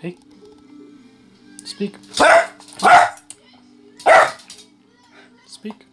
Hey. Speak. Speak.